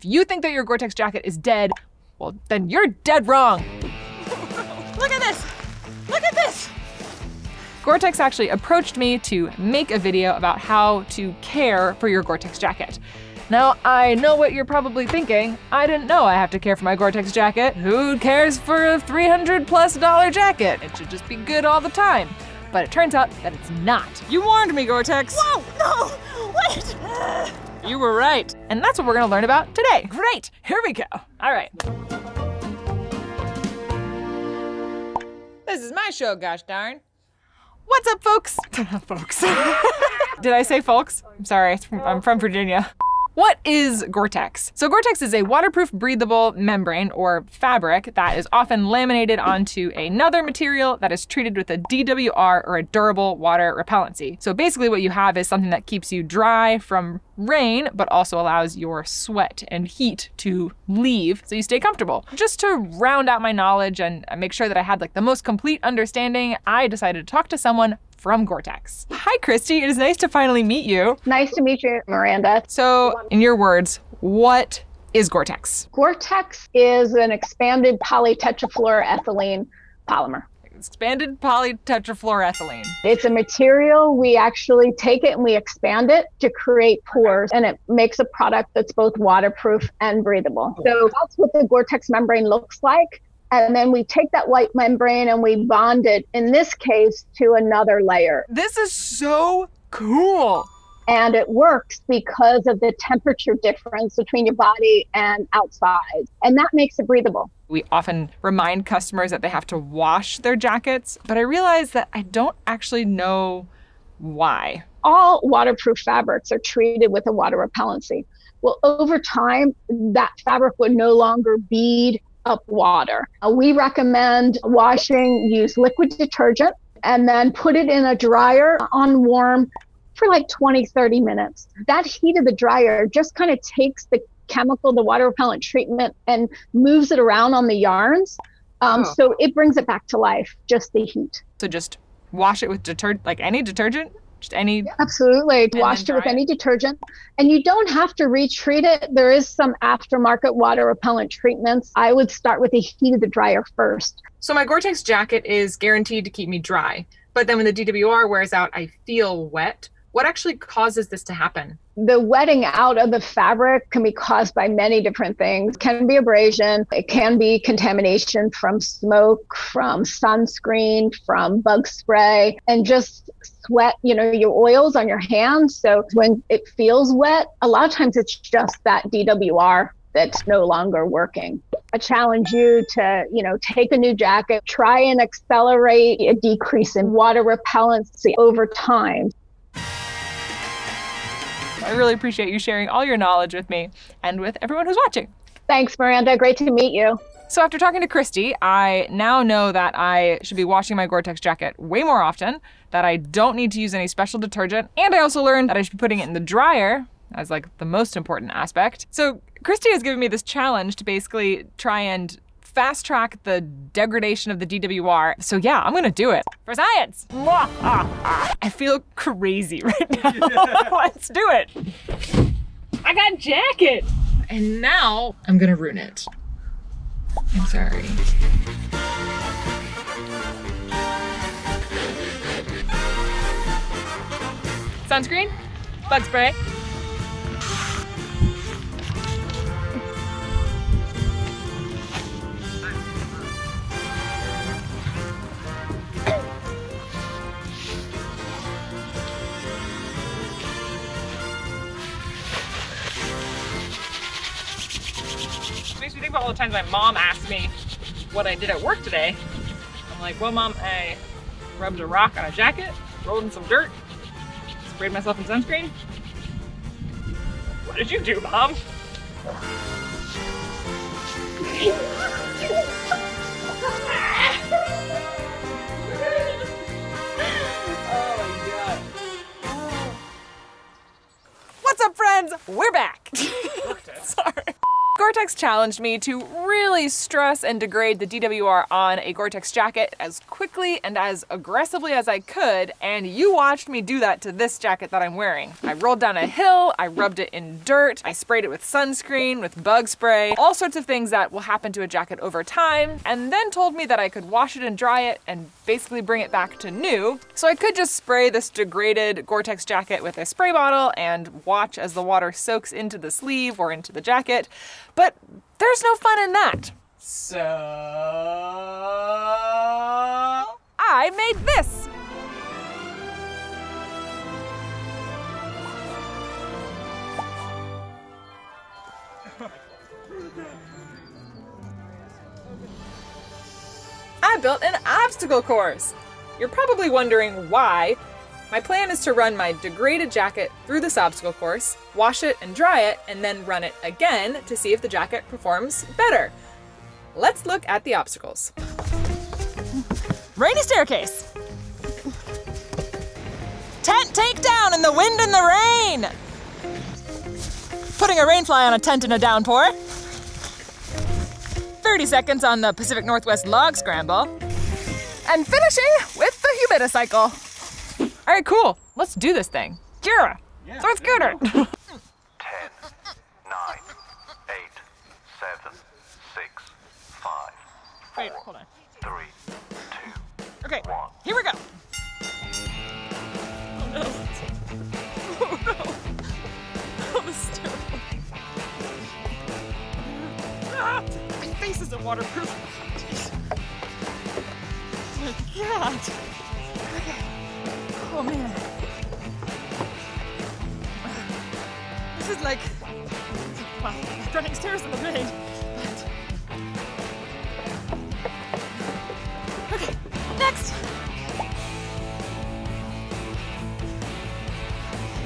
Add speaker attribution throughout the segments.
Speaker 1: If you think that your Gore-Tex jacket is dead, well, then you're dead wrong.
Speaker 2: Look at this! Look at this!
Speaker 1: Gore-Tex actually approached me to make a video about how to care for your Gore-Tex jacket. Now, I know what you're probably thinking. I didn't know I have to care for my Gore-Tex jacket. Who cares for a 300 plus dollar jacket? It should just be good all the time. But it turns out that it's not.
Speaker 2: You warned me, Gore-Tex.
Speaker 3: Whoa, no, wait.
Speaker 2: You were right.
Speaker 1: And that's what we're gonna learn about today.
Speaker 2: Great, here we go.
Speaker 1: All right.
Speaker 2: This is my show, gosh darn.
Speaker 1: What's up, folks? folks. Did I say folks? I'm sorry, I'm from Virginia. What is Gore-Tex? So Gore-Tex is a waterproof breathable membrane or fabric that is often laminated onto another material that is treated with a DWR or a durable water repellency. So basically what you have is something that keeps you dry from rain, but also allows your sweat and heat to leave so you stay comfortable. Just to round out my knowledge and make sure that I had like the most complete understanding, I decided to talk to someone from Gore-Tex. Hi, Christy. It is nice to finally meet you.
Speaker 3: Nice to meet you, Miranda.
Speaker 1: So, in your words, what is Gore-Tex?
Speaker 3: Gore-Tex is an expanded polytetrafluoroethylene polymer.
Speaker 1: Expanded polytetrafluoroethylene.
Speaker 3: It's a material we actually take it and we expand it to create pores, and it makes a product that's both waterproof and breathable. Oh. So that's what the Gore-Tex membrane looks like. And then we take that white membrane and we bond it, in this case, to another layer.
Speaker 1: This is so cool.
Speaker 3: And it works because of the temperature difference between your body and outside. And that makes it breathable.
Speaker 1: We often remind customers that they have to wash their jackets, but I realize that I don't actually know why.
Speaker 3: All waterproof fabrics are treated with a water repellency. Well, over time, that fabric would no longer bead up water. Uh, we recommend washing, use liquid detergent, and then put it in a dryer on warm for like 20, 30 minutes. That heat of the dryer just kind of takes the chemical, the water repellent treatment, and moves it around on the yarns. Um, oh. So it brings it back to life, just the heat.
Speaker 1: So just wash it with detergent, like any detergent? Just any.
Speaker 3: Absolutely. Washed it with any detergent. And you don't have to retreat it. There is some aftermarket water repellent treatments. I would start with the heat of the dryer first.
Speaker 1: So my Gore-Tex jacket is guaranteed to keep me dry. But then when the DWR wears out, I feel wet. What actually causes this to happen?
Speaker 3: The wetting out of the fabric can be caused by many different things. It can be abrasion, it can be contamination from smoke, from sunscreen, from bug spray, and just sweat, you know, your oils on your hands. So when it feels wet, a lot of times it's just that DWR that's no longer working. I challenge you to, you know, take a new jacket, try and accelerate a decrease in water repellency over time.
Speaker 1: I really appreciate you sharing all your knowledge with me and with everyone who's watching.
Speaker 3: Thanks, Miranda. Great to meet you.
Speaker 1: So after talking to Christy, I now know that I should be washing my Gore-Tex jacket way more often, that I don't need to use any special detergent, and I also learned that I should be putting it in the dryer as like the most important aspect. So Christy has given me this challenge to basically try and fast track the degradation of the DWR. So yeah, I'm gonna do it for science. I feel crazy right now. Let's do it. I got jacket. And now I'm gonna ruin it. I'm sorry. Sunscreen, bug spray, all the times my mom asked me what I did at work today. I'm like, well, mom, I rubbed a rock on a jacket, rolled in some dirt, sprayed myself in sunscreen. What did you do, mom? Challenged me to really stress and degrade the DWR on a Gore-Tex jacket as quickly and as aggressively as I could, and you watched me do that to this jacket that I'm wearing. I rolled down a hill, I rubbed it in dirt, I sprayed it with sunscreen, with bug spray, all sorts of things that will happen to a jacket over time, and then told me that I could wash it and dry it and basically bring it back to new. So I could just spray this degraded Gore-Tex jacket with a spray bottle and watch as the water soaks into the sleeve or into the jacket, but there's no fun in that. So I made this. I built an obstacle course. You're probably wondering why. My plan is to run my degraded jacket through this obstacle course, wash it and dry it, and then run it again to see if the jacket performs better. Let's look at the obstacles. Rainy staircase. Tent takedown in the wind and the rain. Putting a rainfly on a tent in a downpour. 30 seconds on the Pacific Northwest log scramble. And finishing with the humidicycle. All right, cool. Let's do this thing. Jira.
Speaker 4: Yeah,
Speaker 1: let's get it.
Speaker 4: 10, 9, 8, 7, 6, 5, 4,
Speaker 1: Wait, hold on.
Speaker 4: 3, 2,
Speaker 1: Okay,
Speaker 4: One.
Speaker 1: here we go. Oh no. Oh no. Oh, this is terrible. Ah, my face isn't waterproof. Oh my god. Okay. Oh man. This is like, well, running stairs in the rain. But... Okay, next.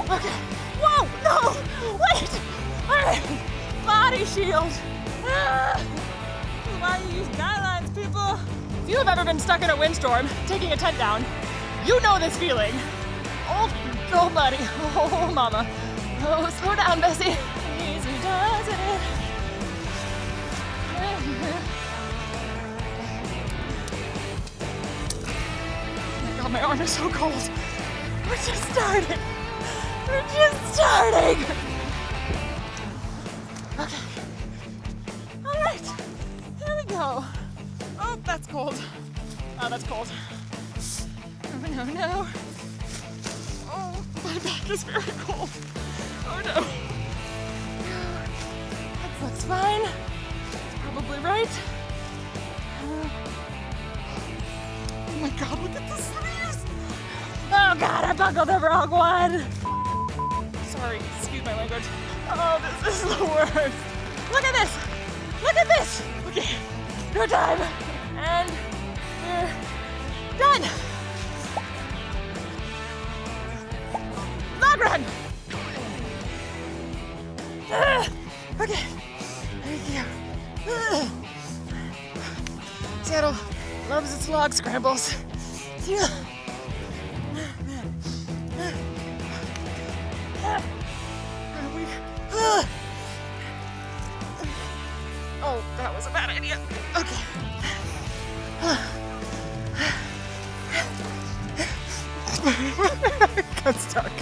Speaker 1: Okay. Whoa! No! Wait! Alright! Body shield! Ah! Why you use guidelines, people! If you have ever been stuck in a windstorm, taking a tent down, you know this feeling. Oh, buddy. Oh, mama. Oh, slow down, Bessie. Easy does it. Oh my god, my arm is so cold. We're just starting. We're just starting. Okay. All right. Here we go. Oh, that's cold. Oh, that's cold. Oh, no, no. Oh, my back is very cold. Oh, no. That looks fine. Probably right. Oh my god, look at the sleeves! Oh god, I buckled the wrong one! Sorry, excuse my language. Oh, this is the worst. Look at this! Look at this! Okay, no time. And we're log scrambles. Oh, that was a bad idea. Okay. Got stuck.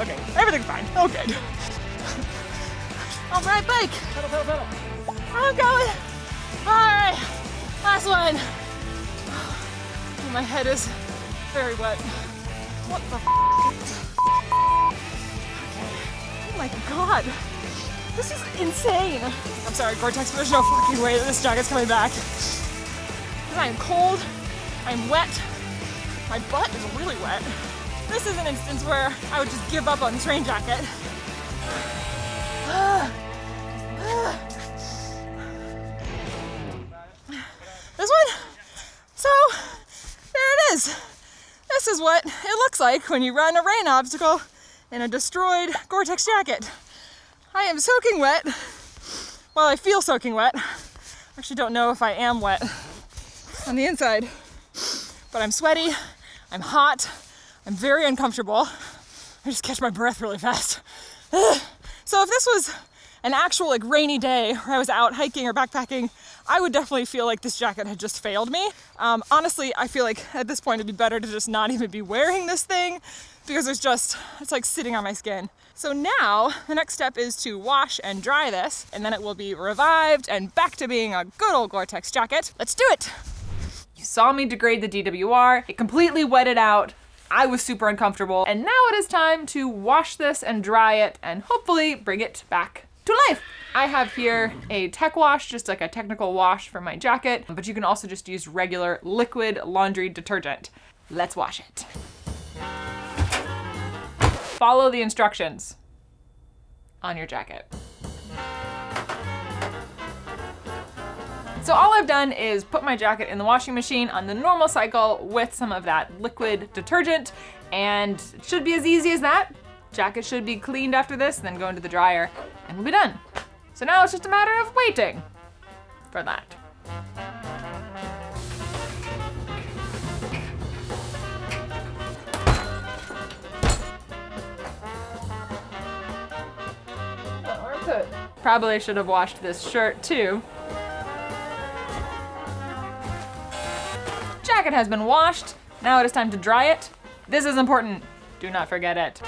Speaker 1: Okay, everything's fine. Okay. All right, bike. Pedal, pedal, pedal. I'm going. All right, last one. My head is very wet. What the? Okay. Oh my god. This is insane. I'm sorry, Gore-Tex, but there's no fucking way that this jacket's coming back. Because I am cold. I'm wet. My butt is really wet. This is an instance where I would just give up on this rain jacket. This one? So, there it is. This is what it looks like when you run a rain obstacle in a destroyed Gore-Tex jacket. I am soaking wet. Well, I feel soaking wet. I actually don't know if I am wet on the inside, but I'm sweaty, I'm hot, I'm very uncomfortable. I just catch my breath really fast. So if this was an actual like rainy day where I was out hiking or backpacking, I would definitely feel like this jacket had just failed me. Um, honestly, I feel like at this point it'd be better to just not even be wearing this thing because it's just, it's like sitting on my skin. So now the next step is to wash and dry this and then it will be revived and back to being a good old Gore-Tex jacket. Let's do it. You saw me degrade the DWR. It completely wetted out. I was super uncomfortable. And now it is time to wash this and dry it and hopefully bring it back to life. I have here a tech wash, just like a technical wash for my jacket, but you can also just use regular liquid laundry detergent. Let's wash it. Follow the instructions on your jacket. So all I've done is put my jacket in the washing machine on the normal cycle with some of that liquid detergent and it should be as easy as that. Jacket should be cleaned after this, then go into the dryer and we'll be done. So now it's just a matter of waiting for that. Probably should have washed this shirt too. Jacket has been washed. Now it is time to dry it. This is important. Do not forget it.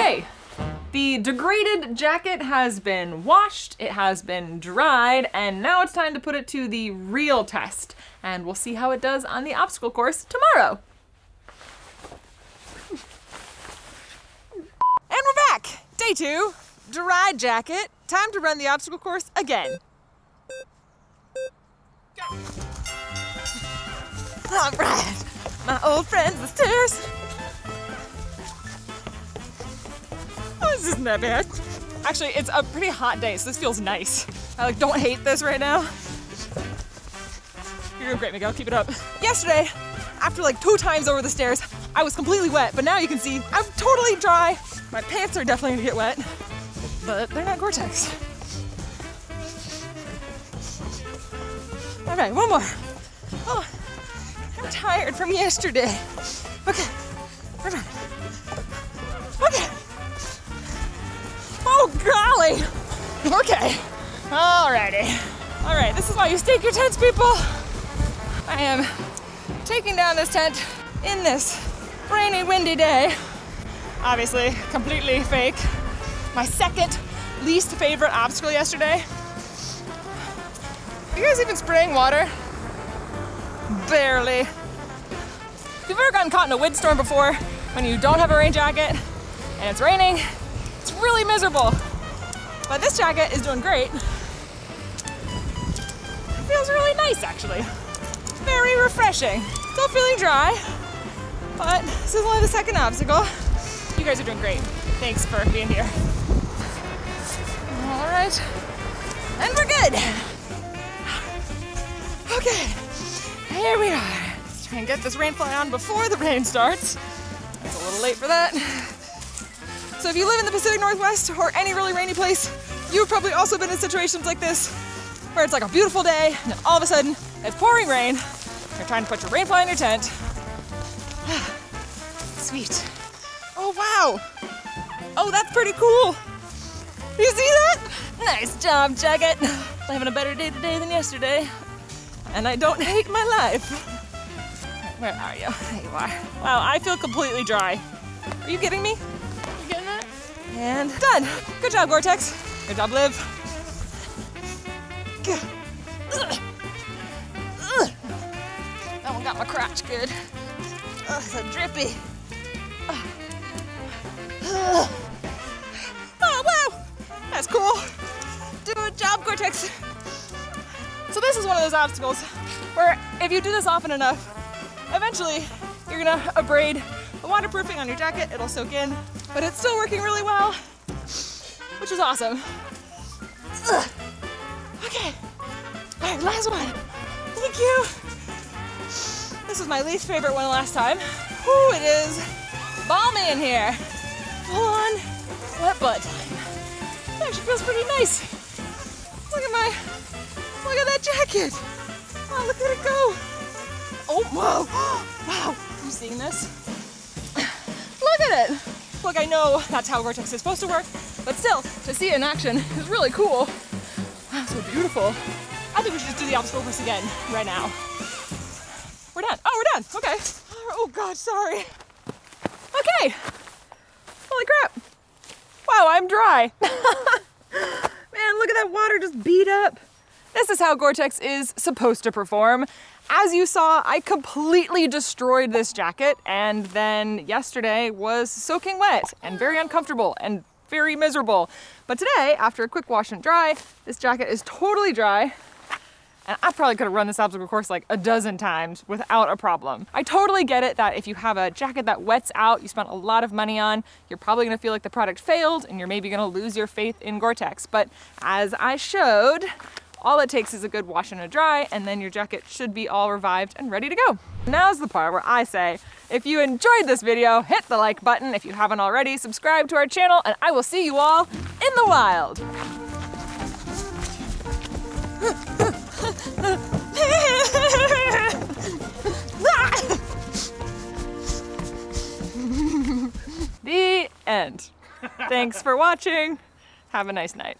Speaker 1: Okay, the degraded jacket has been washed, it has been dried, and now it's time to put it to the real test. And we'll see how it does on the obstacle course tomorrow. And we're back! Day two, dried jacket. Time to run the obstacle course again. All right, my old friends, the stairs. This isn't that bad. Actually, it's a pretty hot day, so this feels nice. I like don't hate this right now. You're doing great, Miguel. Keep it up. Yesterday, after like two times over the stairs, I was completely wet, but now you can see I'm totally dry. My pants are definitely gonna get wet, but they're not Gore-Tex. All right, one more. Oh, I'm tired from yesterday. Okay, all Okay. Alrighty. All right, this is why you stake your tents, people. I am taking down this tent in this rainy, windy day. Obviously, completely fake. My second least favorite obstacle yesterday. Are you guys even spraying water? Barely. If you've ever gotten caught in a windstorm before when you don't have a rain jacket and it's raining, it's really miserable. But this jacket is doing great. It feels really nice actually. Very refreshing. Still feeling dry, but this is only the second obstacle. You guys are doing great. Thanks for being here. All right, and we're good. Okay, here we are. Let's try and get this rain fly on before the rain starts. It's a little late for that. So if you live in the Pacific Northwest or any really rainy place, you've probably also been in situations like this where it's like a beautiful day and then all of a sudden it's pouring rain. You're trying to put your rainfly in your tent. Sweet. Oh wow. Oh, that's pretty cool. You see that? Nice job, Jacket. Having a better day today than yesterday. And I don't hate my life. Where are you? There you are. Wow, I feel completely dry. Are you kidding me? You getting that? And done. Good job, Gore-Tex. Good job, Liv. Good. Ugh. Ugh. That one got my crotch good. Ugh, so drippy. Oh, wow. That's cool. Good job, Gore-Tex. So this is one of those obstacles where if you do this often enough, eventually you're gonna abrade the waterproofing on your jacket, it'll soak in, but it's still working really well, which is awesome. Ugh. Okay, all right, last one. Thank you. This was my least favorite one last time. Ooh, it is balmy in here. Full on wet butt time. It actually feels pretty nice. Look at my Look at that jacket. Oh, look at it go. Oh, whoa. Wow. You seeing this? Look at it. Look, I know that's how Gore-Tex is supposed to work, but still, to see it in action is really cool. Wow, so beautiful. I think we should just do the obstacle course again right now. We're done. Oh, we're done. Okay. Oh, God, sorry. Okay. Holy crap. Wow, I'm dry. Man, look at that water just beat up. This is how Gore-Tex is supposed to perform. As you saw, I completely destroyed this jacket and then yesterday was soaking wet and very uncomfortable and very miserable. But today, after a quick wash and dry, this jacket is totally dry and I probably could have run this obstacle course like a dozen times without a problem. I totally get it that if you have a jacket that wets out, you spent a lot of money on, you're probably gonna feel like the product failed and you're maybe gonna lose your faith in Gore-Tex. But as I showed, all it takes is a good wash and a dry, and then your jacket should be all revived and ready to go. Now's the part where I say, if you enjoyed this video, hit the like button. If you haven't already, subscribe to our channel, and I will see you all in the wild. the end. Thanks for watching. Have a nice night.